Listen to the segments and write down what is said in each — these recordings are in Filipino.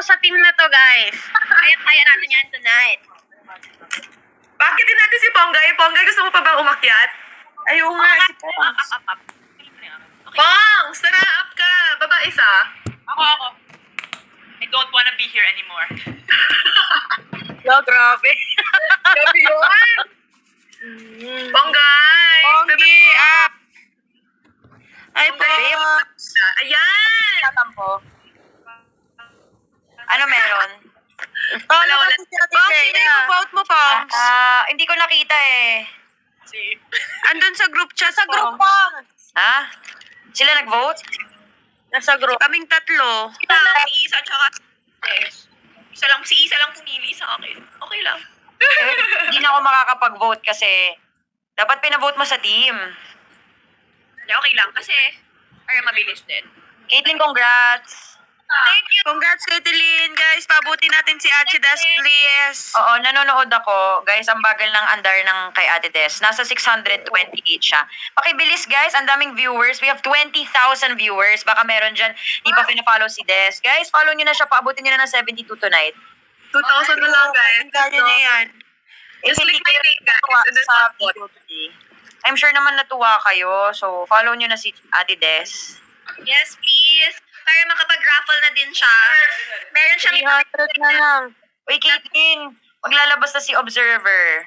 ako sa team na to, guys. Kaya, kaya natin yan tonight. Bakit din natin si Ponggay? Ponggay, gusto mo pa bang umakyat? Ayun nga, si Up, Pongs. up, up, up. Pongs, tara, up ka. Baba isa. Ako, ako. I don't wanna be here anymore. No, grabe. Gabi yun. Ponggay. Ponggi, up. Ay. Pongs. Ayan. Tatampo. Ano meron? Wala, wala. Pongs, sino yung vote mo, Pongs? Ah, hindi ko nakita eh. Andun sa group chat, Sa group. Pongs. Ha? Sila nag-vote? Nasa group. Kaming tatlo. Isa lang si Isa, tsaka Yes. Isa lang, si Isa lang pumili sa akin. Okay lang. Eh, hindi na ako makakapag-vote kasi dapat pinavote mo sa team. Okay lang. Kasi, para mabilis din. Caitlyn, congrats! Thank you. Congrats kay Tilin, guys. Pabuti natin si Ate Das, please. Oo, nanonood ako. Guys, ang bagal ng andar ng kay Ate Des. Nasa 628 siya. Pakibilis guys, ang daming viewers. We have 20,000 viewers. Baka meron dyan, di pa pinafollow si Des. Guys, follow nyo na siya. Paabutin nyo na ng 72 tonight. 2,000 na lang, guys. Kaya niya yan. Just click my link, guys, and then support. I'm sure naman natuwa kayo. So, follow nyo na si Ate Des. Yes, please. Para makapag-raffle na din siya. Meron siyang 300 na lang. Uy, Caitlyn, maglalabas na si Observer.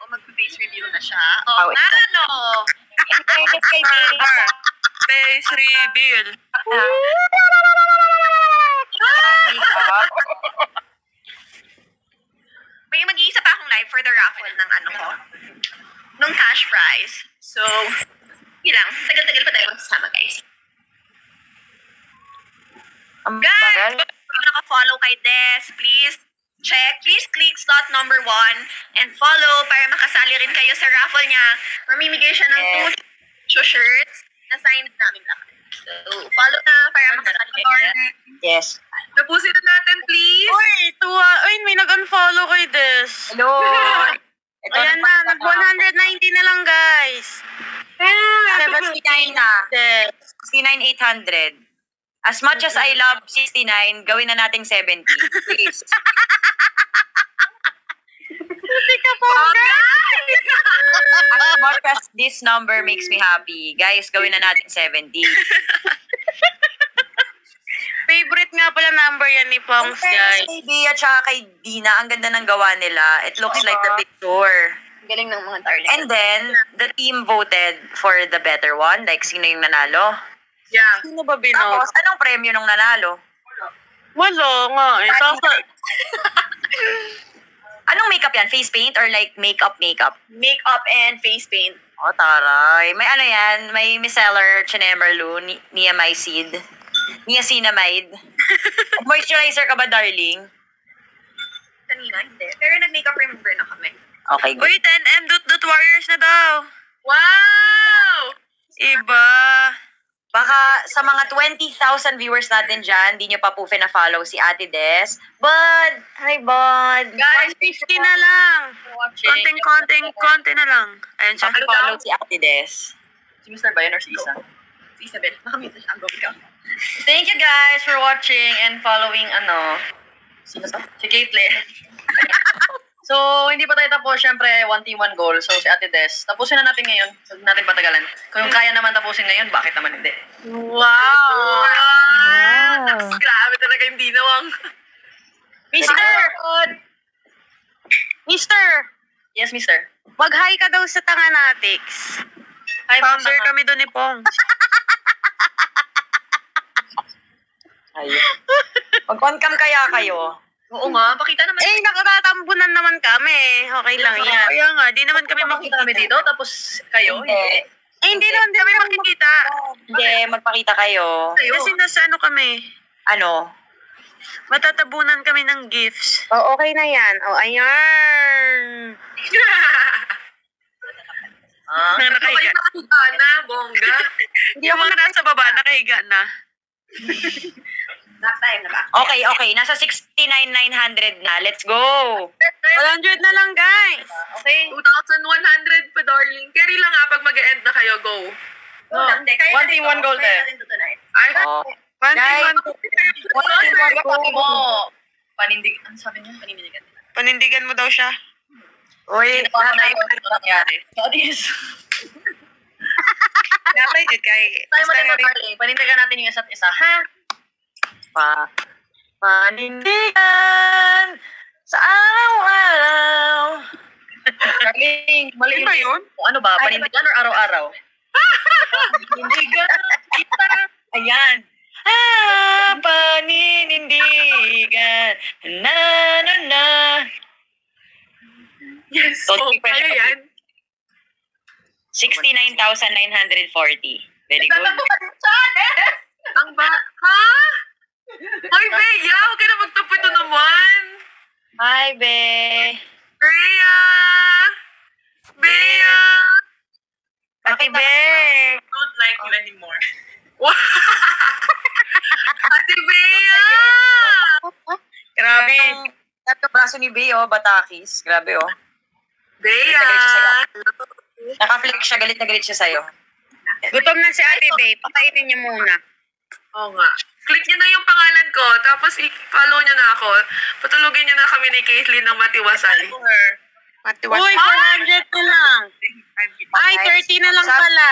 O mag-face review na siya. Oh, Oo nga, ano? In fairness kay Des. Face reveal. May mag-iisa pa akong live for the raffle ng ano ko. Nung cash prize. So, yun lang. Tagal-tagal pa tayo magsasama, guys. Ang Guys, bagal. kung naka-follow kay Des, please check. Please click slot number one and follow para makasali rin kayo sa raffle niya. Mamimigay siya ng Yes. two shirts na sign namin lahat. So, follow na para makasali kayo. Yes. Tapusin na natin, please. Uy, tuwa. Uy, may nag-unfollow kay Des. Hello! Ito, Ayan na, nag-190 na lang, guys. 69 na. Des. 69,800. As much as I love 69, gawin na nating 70. Please. Hindi ka po, As much as this number makes me happy, guys, gawin na natin 70. Favorite nga pala number yan ni Pongs, guys. Kay Bea tsaka kay Dina, ang ganda ng gawa nila. It looks like the picture. Galing ng mga darling. And then, the team voted for the better one. Like, sino yung nanalo? Yeah. Sino ba binote? Tapos, anong premyo nung nanalo? Wala nga eh. Saka, Anong makeup yan? Face paint or like makeup makeup? Makeup and face paint. Oh, taray. May ano yan, may micellar chinemerlu, ni niamicid, niacinamide. Moisturizer ka ba, darling? Kanina, hindi. Pero nag-makeup remover na kami. Okay, good. uy, 10M dot dot warriors na daw. Wow! Baka sa mga 20,000 viewers natin dyan, di nyo pa po na-follow si Ate Des. Bud! Hi, Bud! Guys, 150 na lang. Konting, konting, konti na lang. Ayun siya. Follow si Ate Des. Si Mr. ba yun or si Isa? Si Isabel. Nakamute siya. Ang gobi ka. Thank you guys for watching and following ano. Sino to? Si Caitlyn. so, hindi pa tayo tapos. Siyempre, one team, one goal. So, si Ate Des. Tapusin na natin ngayon. Huwag natin patagalan. Kung kaya naman tapusin ngayon, bakit naman hindi? Wow. Wow! Grabe talaga yung dinawang. Mister! Mister! Yes, mister. Mag-hi ka daw sa Tanganatics. Hi, Founder Mama. kami doon ni Pongs. Ayun. Mag-on-cam kaya kayo. Oo nga, pakita naman. eh, nakatatambunan naman kami. Okay lang yan. Kaya nga, di naman kami Makita kami dito, tapos kayo, Hindi. hindi. Eh, hindi naman kami makikita. Hindi, magpakita kayo. Kayo. Kasi nasa ano kami, Ano? matatabunan kami ng gifts. Oh, okay na yan. Oh, ayan. Ah, Mga nakahiga. nakahiga na, bongga. Yung mga nasa baba, nakahiga na. Nap time na ba? Okay, okay. Nasa 69,900 na. Let's go! 100 na lang, guys. Okay. 2,100 pa, darling. Carry lang ha, pag mag-end na kayo, go. No, hindi. Kaya One team, one goal tayo. natin to tonight. Ay, Oh. One Guys. one sabi mo? Panindig, ano sabi niya? Panindigan. Panindigan mo daw siya. Uy, nanay, yun ito nangyari. Audience. Dapat yun kay... Tayo mo na. Panindigan natin yung isa't isa, ha? Pa. Panindigan sa araw-araw. Carly, mali Ano ba yun? Ano ba? Panindigan or araw-araw? Panindigan kita. Ayan. Ah, paninindigan. Na, na, na. Yes. So, Oh, kaya yan. 69,940. Very good. Ang ba... Ha? Ay, Bea! Huwag ka na magtapo ito naman. Hi, be. Bea! Bea! Ate Be. don't like you anymore. Ate Bea! Grabe. Tato braso ni Be, oh, batakis. Grabe, oh. Bea! Naka-flick siya, galit na galit siya sa'yo. Gutom na si Ate Bea. Pakainin niya muna. Oo nga. Click niyo na ko, tapos i-follow niyo na ako. Patulogin niyo na kami ni Caitlyn ng matiwasay. Matiwasay. Uy, 400 na lang. Ay, 30 na lang pala.